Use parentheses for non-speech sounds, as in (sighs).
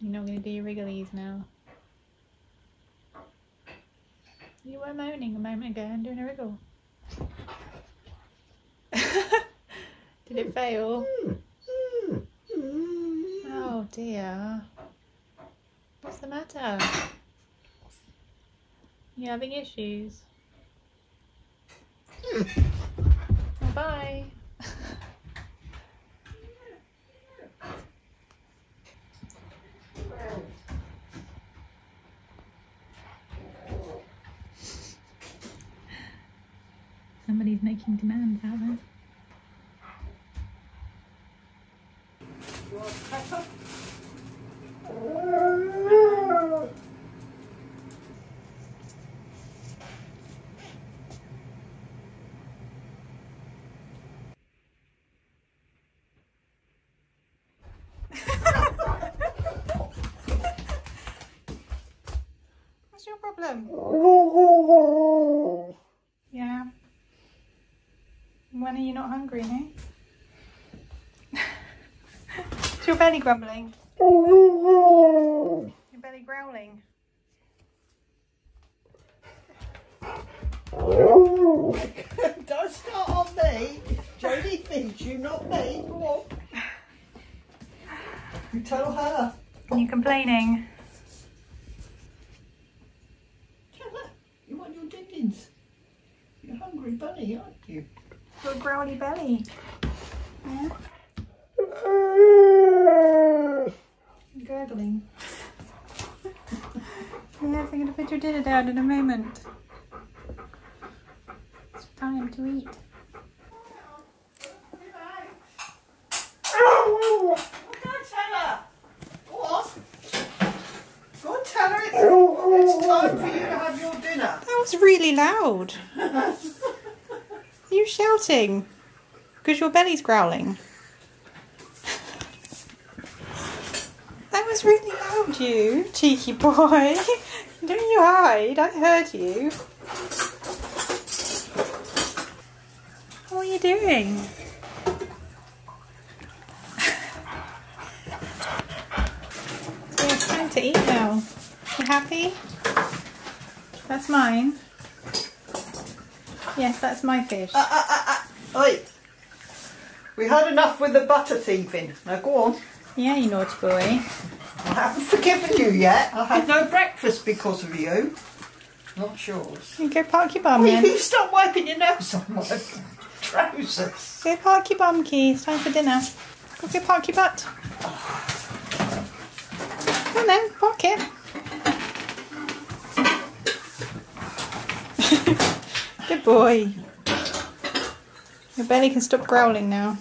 You're not going to do your wrigglies now. You were moaning a moment ago and doing a wriggle. (laughs) Did it fail? Oh dear. What's the matter? You having issues? Bye. Somebody's making demands out there. What's your problem? (laughs) Yeah. When are not hungry, no? Is your belly grumbling? Your belly growling? (laughs) Don't start on me. Jodie thinks you, not me. Go on. You tell her. Are you complaining? Tell her. You want your dickens. You're a hungry bunny, aren't you? Your growly belly. Yeah? Gurgling. (laughs) yes, I'm going to put your dinner down in a moment. It's time to eat. Go tell her. Go on. Go tell her it's, it's time for you to have your dinner. That was really loud. (laughs) Are you shouting? Because your belly's growling. That was really loud, you cheeky boy. (laughs) Don't you hide? I heard you. What are you doing? (sighs) It's time to eat now. You happy? That's mine. Yes, that's my fish. Uh, uh, uh. Oi. We had enough with the butter thieving. Now go on. Yeah, you naughty boy. I haven't forgiven you yet. I had no (laughs) breakfast because of you. Not yours. You go park your bum Will then. you stop wiping your nose on my trousers? Go park your bum, Key. It's time for dinner. Go, go park your butt. Come on then, park it. (laughs) Good boy. Your belly can stop growling now.